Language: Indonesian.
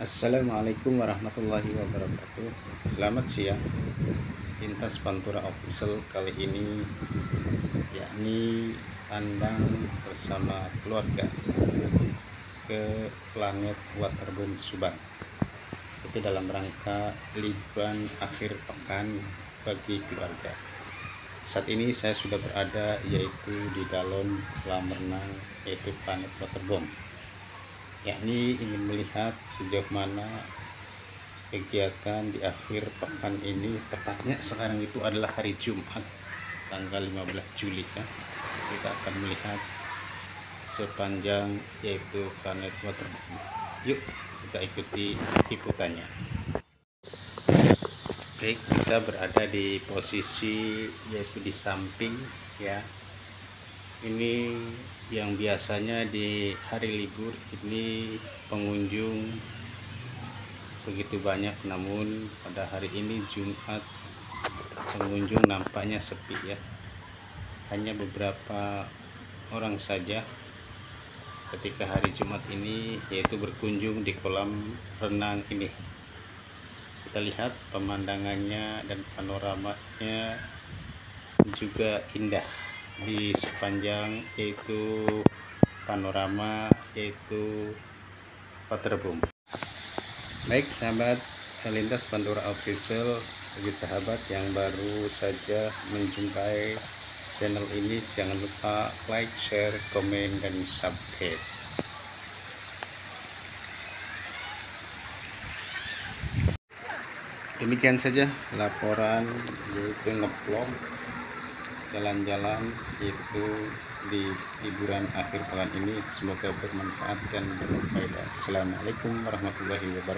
Assalamualaikum warahmatullahi wabarakatuh. Selamat siang. Lintas Pantura Official kali ini yakni pandang bersama keluarga ke planet Waterboom Subang. Itu dalam rangka liburan akhir pekan bagi keluarga. Saat ini saya sudah berada yaitu di dalam kolam renang yaitu planet Waterboom yakni ingin melihat sejauh mana kegiatan di akhir pekan ini tepatnya sekarang itu adalah hari Jumat tanggal 15 Juli ya. Kita akan melihat sepanjang yaitu planet water. Yuk kita ikuti liputannya. Baik kita berada di posisi yaitu di samping ya ini yang biasanya di hari libur ini pengunjung begitu banyak namun pada hari ini Jumat pengunjung nampaknya sepi ya. Hanya beberapa orang saja ketika hari Jumat ini yaitu berkunjung di kolam renang ini. Kita lihat pemandangannya dan panoramanya juga indah di sepanjang yaitu panorama yaitu waterboom baik sahabat lintas Pandora official bagi sahabat yang baru saja menjumpai channel ini jangan lupa like share komen dan subscribe. Demikian saja laporan yaitu ngevlog jalan-jalan itu di liburan akhir pekan ini semoga bermanfaat dan berfaedah. Assalamualaikum warahmatullahi wabarakatuh.